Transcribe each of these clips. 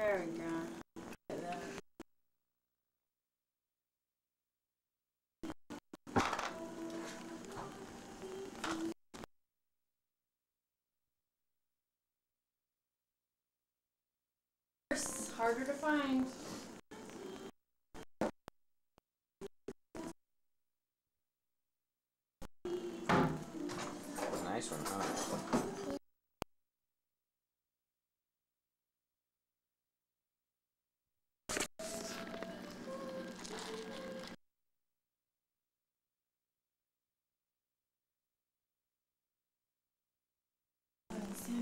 There we go. Harder to find. Nice one, huh?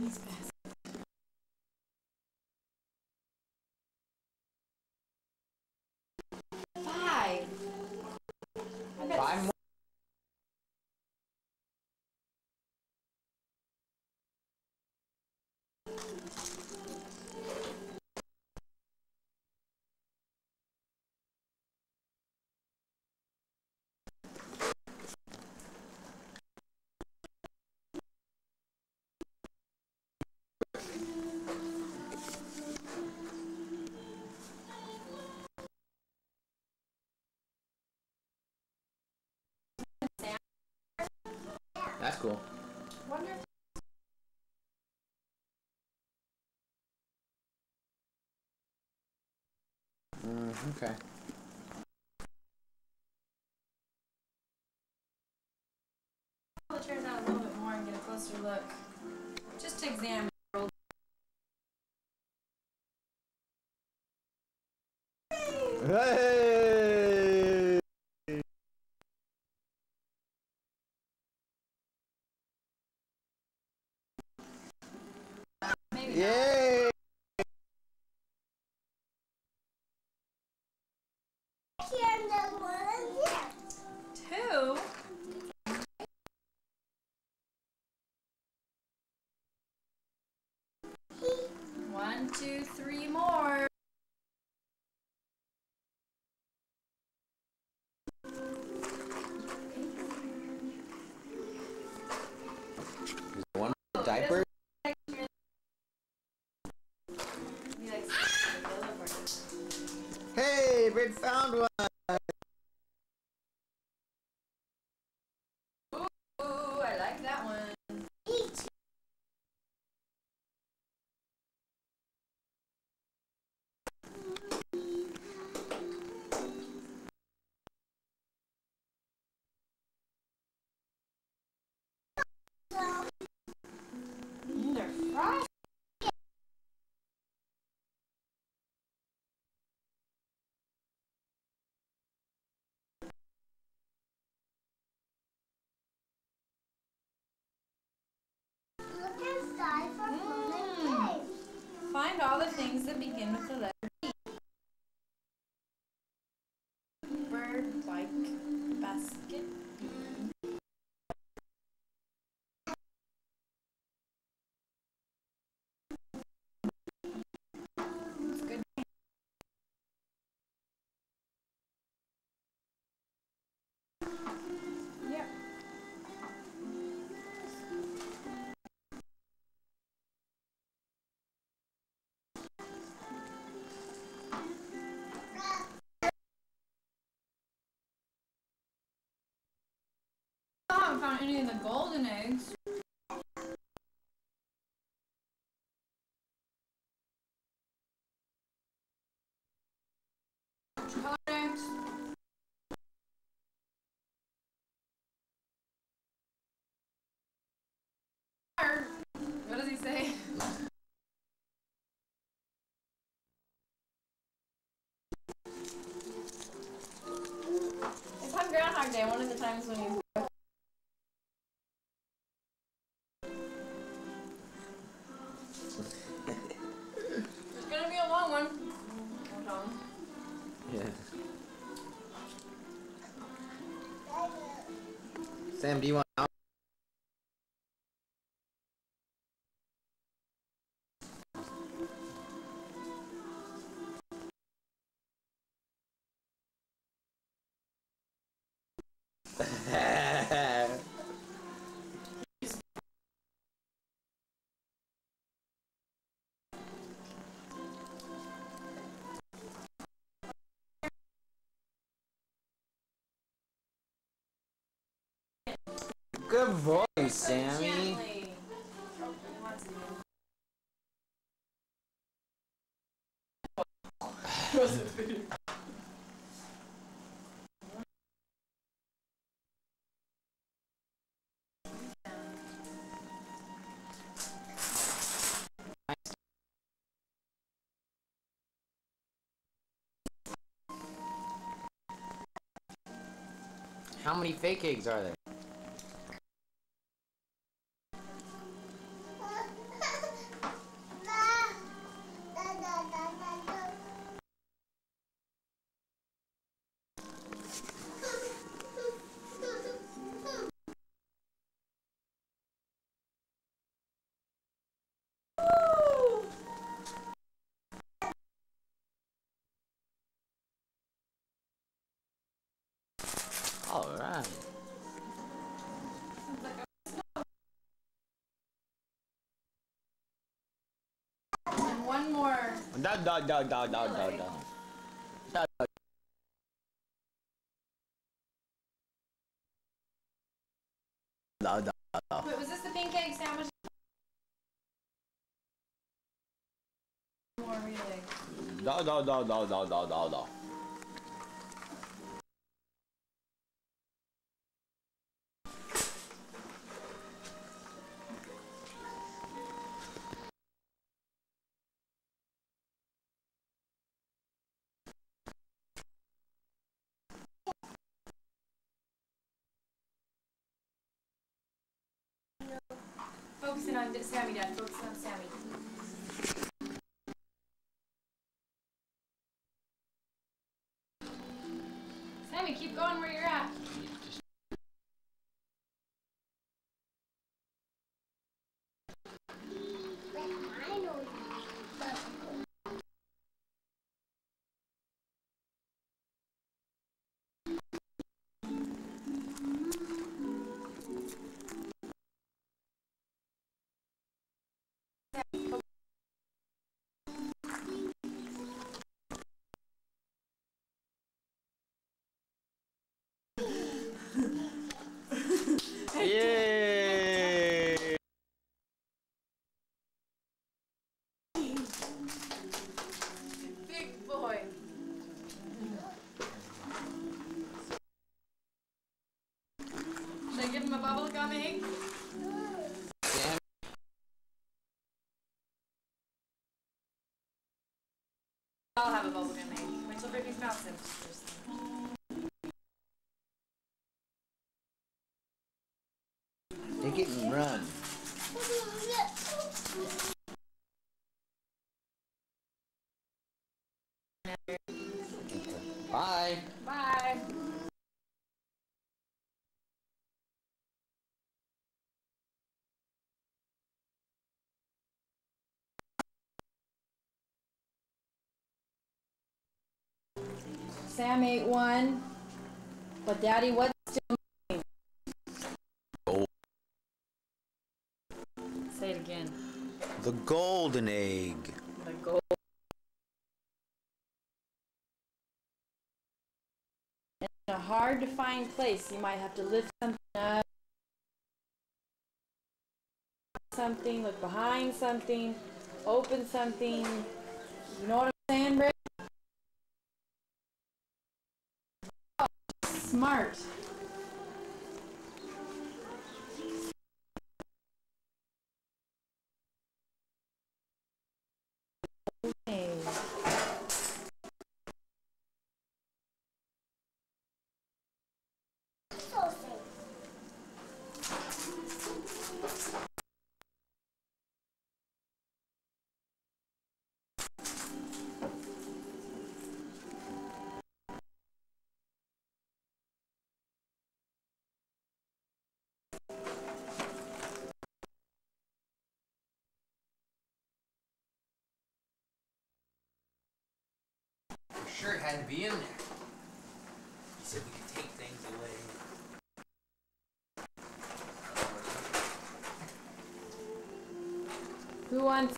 Sammy's best. That's cool. Wonder Mm, okay. pull the chairs out a little bit more and get a closer look. Just to examine. Hey! Maybe Find all the things that begin with the letter B. Bird, bike, basket. Haven't found any of the golden eggs. What does he say? It's on Groundhog Day, one of the times when you. Sam, do you want out? How many fake eggs are there? Da da da. Da, da. Da, da, da, da. Wait, was this the pink egg sandwich? More really. Da, da, da, da, da, da, da, da. On Sammy, Sam ate one, but Daddy, what's still missing? Oh. Say it again. The golden egg. The gold. In a hard to find place, you might have to lift something up. Something, look behind something, open something. You know what I'm saying, Britt? Smart. Sure it had to be in there. He said we could take things away. Who wants?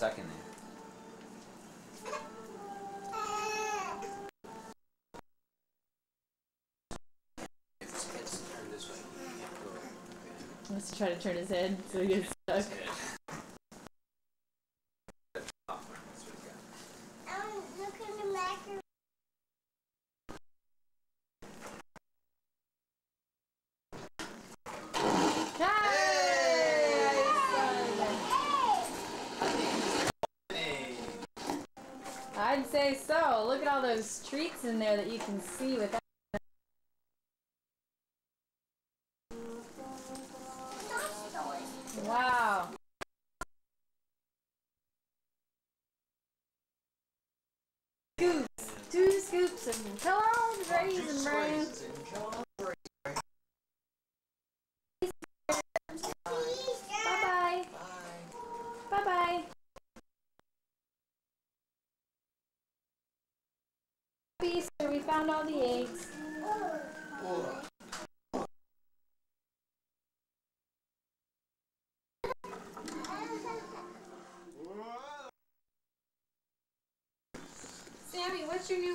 stuck in there. Let's try to turn his head so he gets stuck. That's good. Oh, that's what we got. Um, look at the macaroni. Hey! Say so. Look at all those treats in there that you can see without.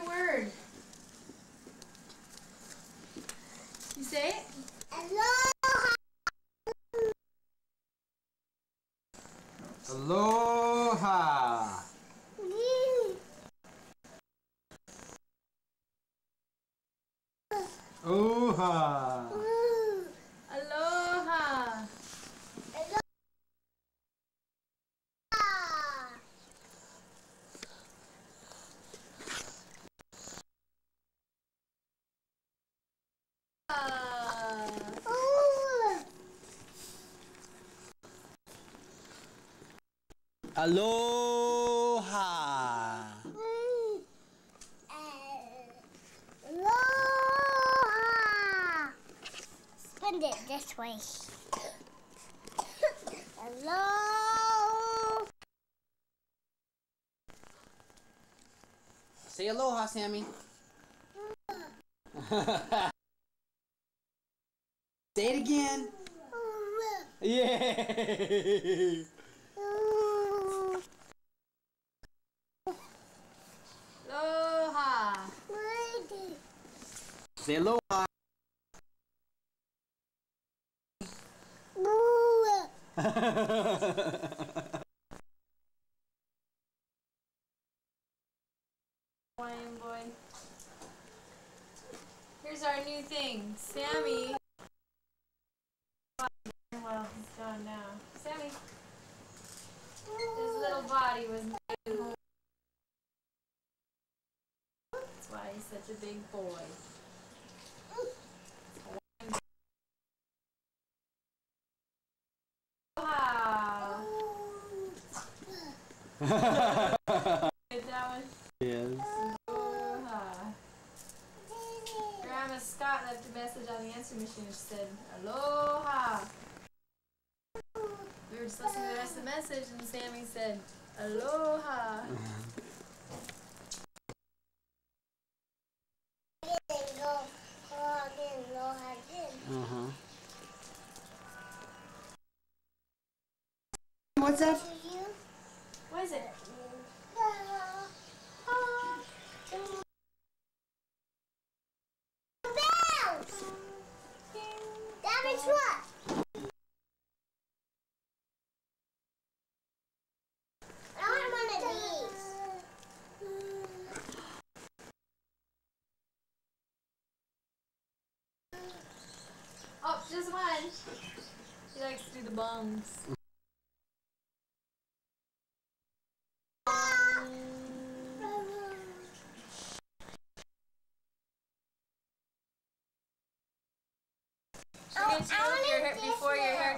Word? You say it? Aloha. Aloha! Oha! Aloha. Aloha. Aloha. Spin it this way. Hello. Say aloha, Sammy. Say it again. Yay! Aloha. Say aloha. Hawaiian boy. Here's our new thing. Sammy. Well, he's gone now. Sammy. His little body was new. That's why he's such a big boy. Aloha. Get that one? yes. Grandma Scott left a message on the answer machine. She said, Aloha. We were just listening to the rest of the message, and Sammy said, Aloha. Uh-huh. What's that? What is it? That is what? I want one of these. Oh, just one. He likes to do the bones.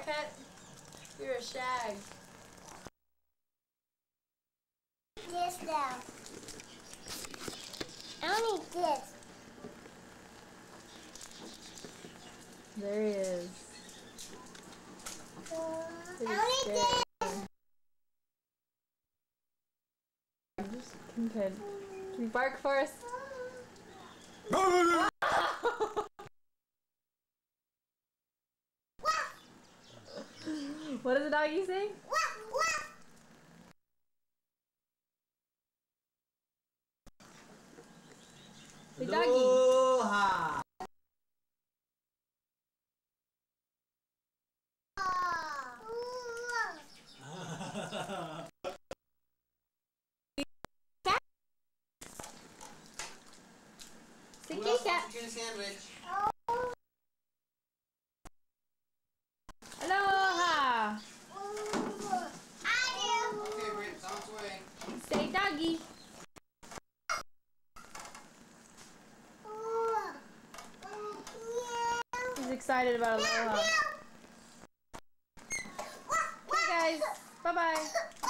Annette. You're a shag. This now. I don't need this. There he is. I don't need this. Can you bark for us? what does the doggy say? The doggy. Aloha. Say Who kitty else cat. wants to get a sandwich? Aloha. I do. Okay, Britt, it's on its way. Say doggy. He's excited about aloha. Hey guys. Bye bye. Bye.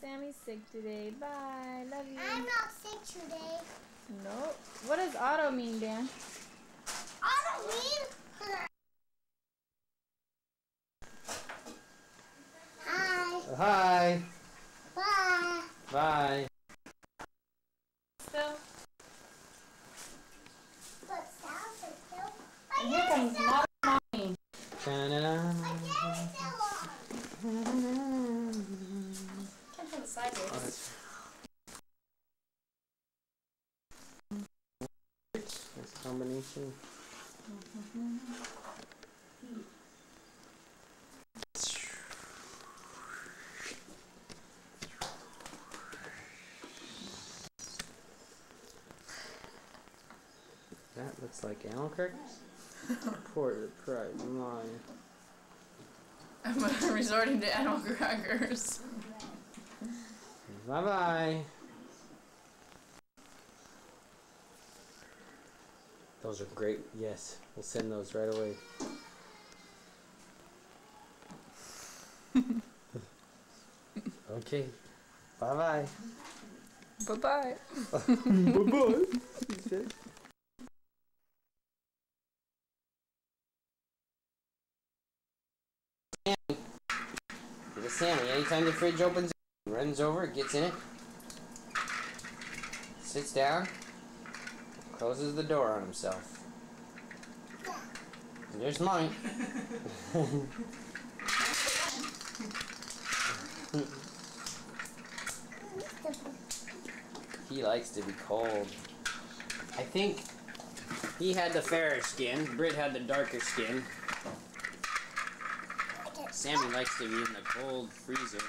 Sammy's sick today. Bye. Love you. I'm not sick today. Nope. What does auto mean, Dan? I don't mean. Hi. Hi. Bye. Bye. Still. But sounds are still. And here comes not mommy. Ta-da. Come from the sideways. Oh, that's... Nice combination. That looks like animal crackers? Poor pride of mine. I'm uh, resorting to animal crackers. Bye bye. Those are great. Yes, we'll send those right away. okay. Bye bye. Bye bye. bye bye. He said. Little Sammy, anytime the fridge opens, runs over, gets in it, sits down, closes the door on himself. And there's mine. he likes to be cold. I think he had the fairer skin. Britt had the darker skin. Sammy likes to be in the cold freezer.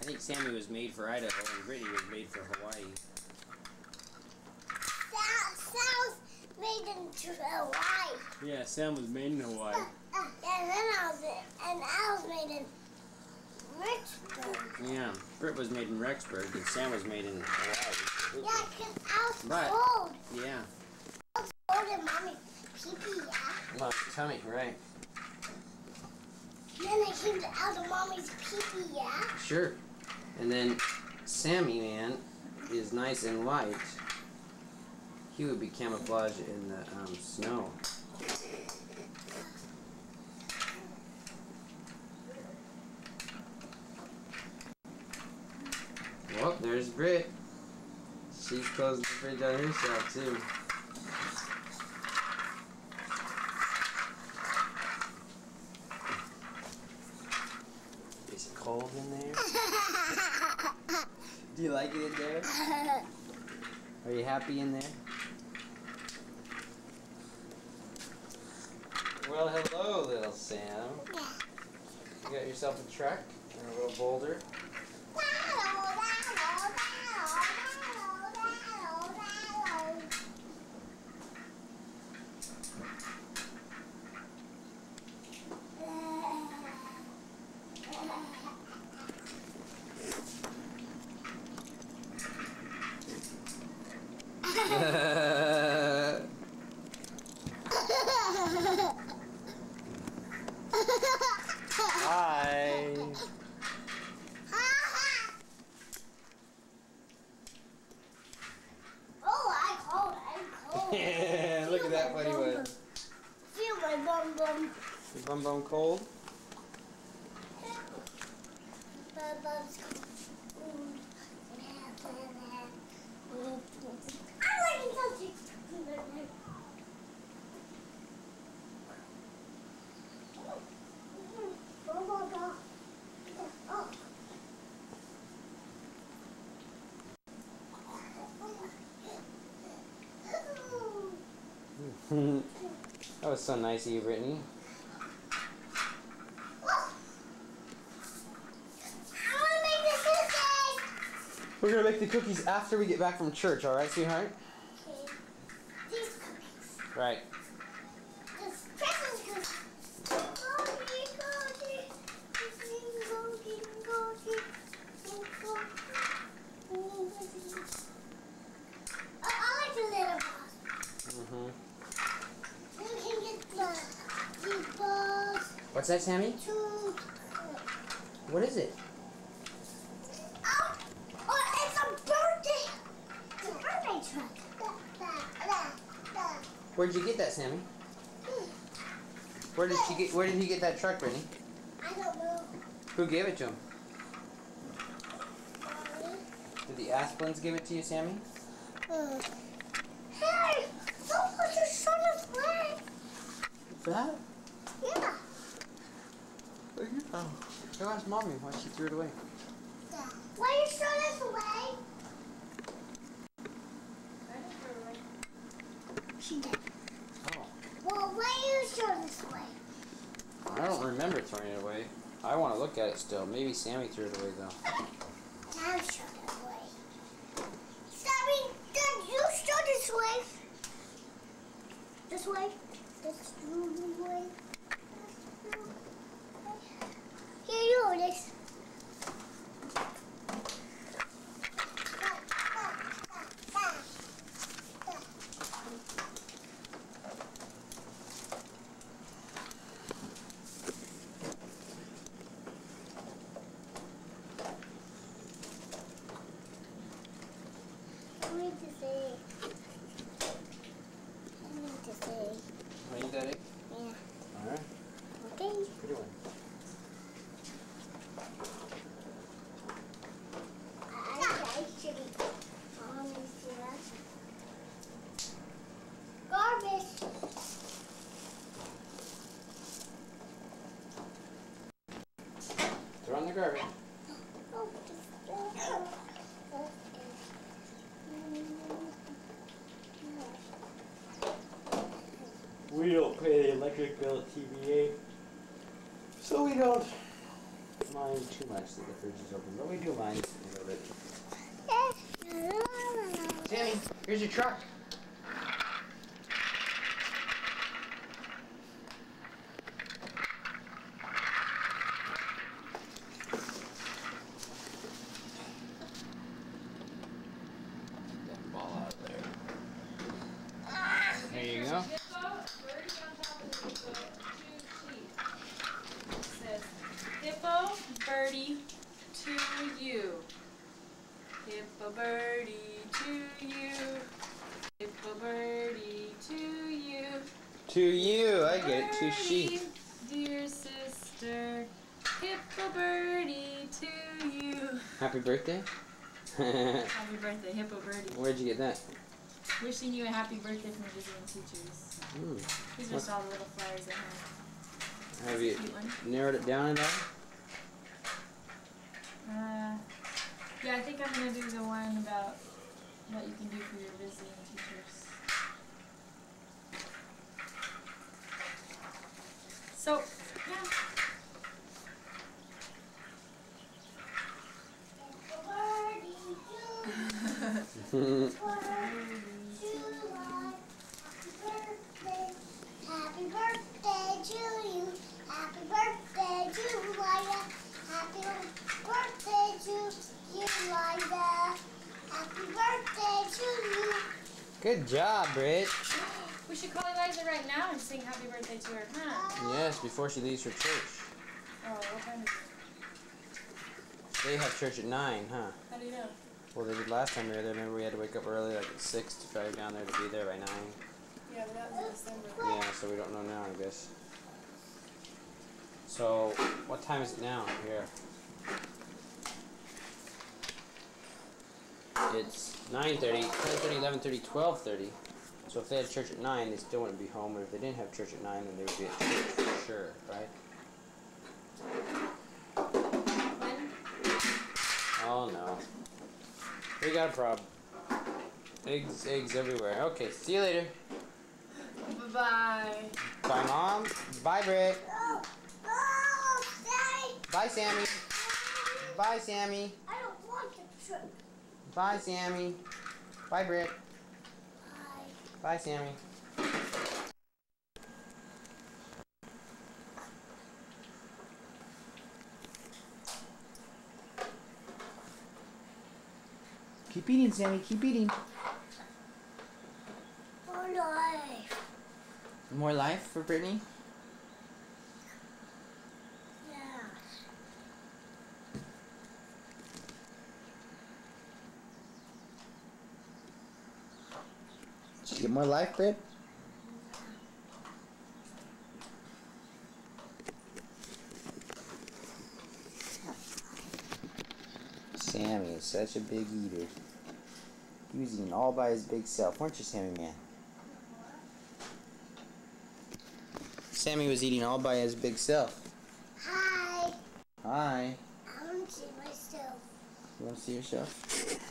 I think Sammy was made for Idaho and Brittany was made for Hawaii. Sounds made in Hawaii. Yeah, Sam was made in Hawaii. And then I was and I was made in Richmond. Yeah, Britt was made in Rexburg and Sam was made in Hawaii. Yeah, 'cause I was Right. cold. Yeah. I was cold in mommy pee pee, yeah. Well, tummy, right. Then I came out of mommy's pee pee, yeah. Sure. And then Sammy, man, is nice and white. He would be camouflaged in the um, snow. Well, there's Britt. She's closing the fridge on herself, too. Is it cold in there? Do you like it in there? Are you happy in there? Well, hello, little Sam. You got yourself a truck and a little boulder. That was so nice of you, Brittany. We're gonna make the cookies after we get back from church, alright, sweetheart? Right. What is it? Oh, oh, it's a birthday. It's a birthday truck. Where'd you get that, Sammy? Where did she get? Where did he get that truck, Brittany? I don't know. Who gave it to him? Mommy. Did the Asplins give it to you, Sammy? Uh, Hey, look what you showed us way. That? Yeah. Oh. Go ask mommy why she threw it away. Why you showed us away? She did. Oh. Well, why you showed us away? I don't remember throwing it away. I want to look at it still. Maybe Sammy threw it away though. Dad showed it away. Sammy, Dad, you showed us away. This way. This way. Here you it is. I need to say. I need to say. Ready, Daddy? Yeah. All right. Okay. Good one. I actually promised you that. Garbage. Throw in the garbage. We don't pay the electric bill at TVA, so we don't mind too much that the fridge is open, but we do mind a little bit. Sammy, here's your truck. That ball out of there. There you go. Hippo, birdie, to you. Hippo birdie to you. Hippo birdie to you. To you, I get it. To she. Birdie, Dear sister, hippo birdie to you. Happy birthday. Happy birthday, hippo birdie. Where'd you get that? Wishing you a happy birthday from visiting teachers. Hmm. These are just all the little flowers I have. Have you narrowed it down at all? Uh, yeah, I think I'm gonna do the one about what you can do for your visiting teachers. So, yeah. Happy birthday to you. Happy birthday to Lila. Happy birthday to you, Lila. Happy birthday to you. Good job, Britt. we should call Eliza right now and sing happy birthday to her, huh? Yes, before she leaves for church. Oh, what time is it? They have church at 9, huh? How do you know? Well, they did last time we were there. Remember, we had to wake up early, like at 6 to drive down there to be there by 9. Yeah, but that was in December. Yeah, so we don't know now, I guess. So, what time is it now here? It's 9.30, 10.30, 11.30, 12.30. So if they had church at 9, they still wouldn't be home. But if they didn't have church at 9, then they would be at church for sure, right? Oh no. We got a problem. Eggs, eggs everywhere. Okay, see you later. Bye-bye. Bye, Mom. Bye, Britt. Oh, Daddy. Bye, Sammy. Bye, Sammy. I don't want the trip. Bye, Sammy. Bye, Britt. Bye. Bye, Sammy. Keep eating, Sammy. Keep eating. For life. More life for Brittany. Yeah. Did you get more life, Britt? Sammy is such a big eater. He was eating all by his big self, weren't you, Sammy man? Sammy was eating all by his big self. Hi. Hi. I want to see myself. You want to see yourself?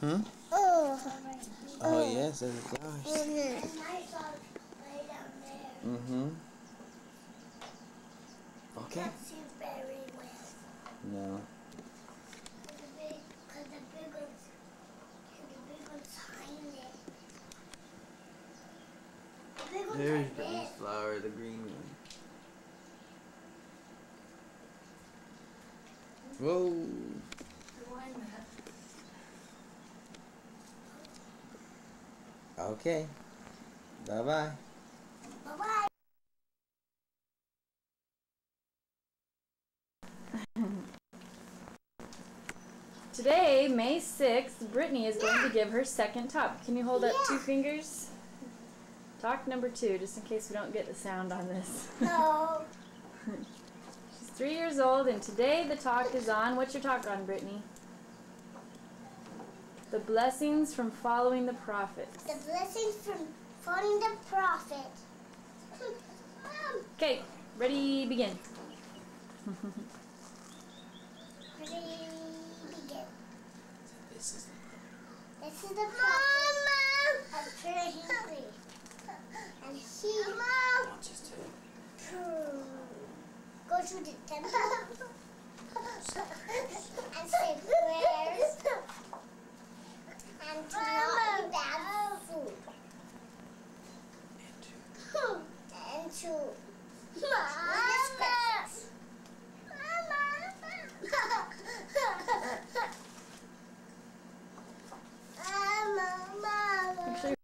Hmm? Oh. Oh, yes, there's the flowers. And my dog lay down there. Mm-hmm. Okay. Can't see very well. No. Cause the big, ones, the big ones hiding. The big ones There's red. flower, the green one. Whoa. Okay. Bye bye bye. Bye bye. Today, May 6th, Brittany is going to give her second talk. Can you hold up two fingers? Talk number two, just in case we don't get the sound on this. No. She's three years old, and today the talk is on. What's your talk on, Brittany? The blessings from following the prophets. The blessings from following the prophet. Okay, ready, begin. ready, This is the Mom, of Tracy. And he wants go to the temple and say prayers and to not eat that food. And to Mama. Mama. 妈妈。